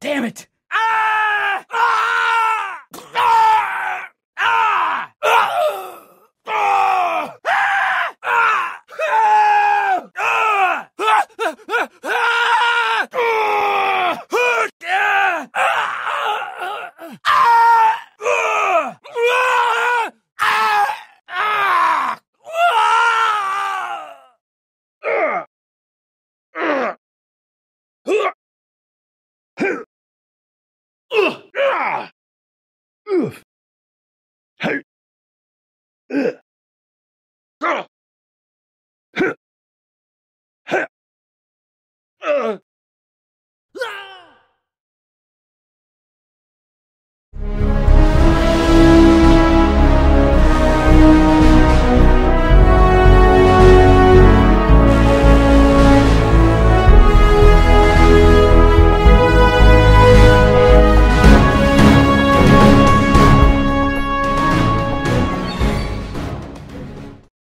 Damn it! Ah! Ah! Ugh.